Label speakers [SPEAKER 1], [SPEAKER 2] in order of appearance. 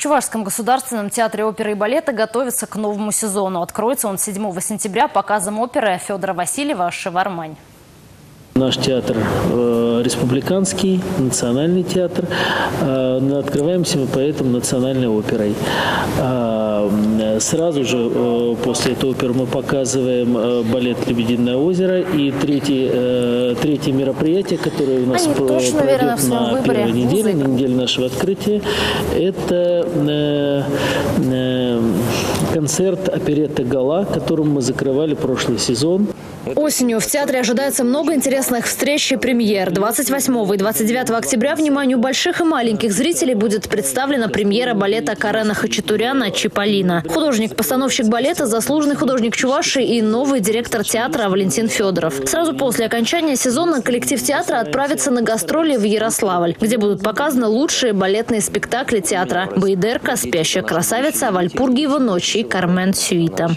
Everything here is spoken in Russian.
[SPEAKER 1] Чувашском государственном театре оперы и балета готовится к новому сезону. Откроется он 7 сентября показом оперы Федора Васильева «Шевармань».
[SPEAKER 2] Наш театр э, республиканский, национальный театр. Э, открываемся мы поэтому национальной оперой. Э, сразу же э, после этой оперы мы показываем э, балет «Лебединое озеро». И третье, э, третье мероприятие, которое у нас
[SPEAKER 1] Они точно
[SPEAKER 2] пройдет
[SPEAKER 1] своем
[SPEAKER 2] на
[SPEAKER 1] выборе
[SPEAKER 2] первой неделе,
[SPEAKER 1] музыка.
[SPEAKER 2] на неделе нашего открытия, это концерт оперетты «Гала», которым мы закрывали прошлый сезон.
[SPEAKER 3] Осенью в театре ожидается много интересных встреч и премьер. 28 и 29 октября вниманию больших и маленьких зрителей будет представлена премьера балета Карена Хачатуряна «Чиполлино». Художник-постановщик балета, заслуженный художник Чуваши и новый директор театра Валентин Федоров. Сразу после окончания сезона коллектив театра отправится на гастроли в Ярославль, где будут показаны лучшие балетные спектакли театра «Байдерка», «Спящая красавица», «Вальпургиева ночь» и «Кармен Сюита».